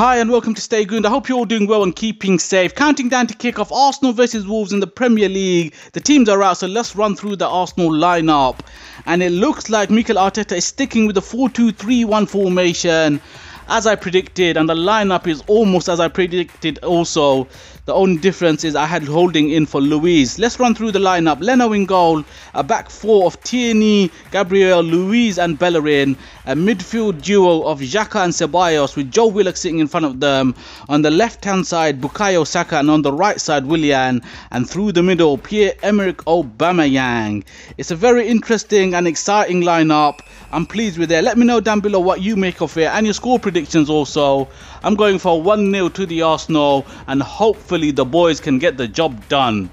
Hi and welcome to Stay Gooned. I hope you're all doing well and keeping safe. Counting down to kick off Arsenal versus Wolves in the Premier League. The teams are out, so let's run through the Arsenal lineup. And it looks like Mikel Arteta is sticking with the 4-2-3-1 formation as I predicted, and the lineup is almost as I predicted also. The only difference is I had Holding in for Luiz. Let's run through the lineup. Leno in goal, a back four of Tierney, Gabriel, Luiz and Bellerin, a midfield duo of Xhaka and Ceballos with Joe Willock sitting in front of them. On the left hand side, Bukayo Saka and on the right side, Willian. And through the middle, Pierre-Emerick Aubameyang. It's a very interesting and exciting lineup. I'm pleased with it. Let me know down below what you make of it and your score predictions also. I'm going for 1-0 to the Arsenal and hopefully the boys can get the job done.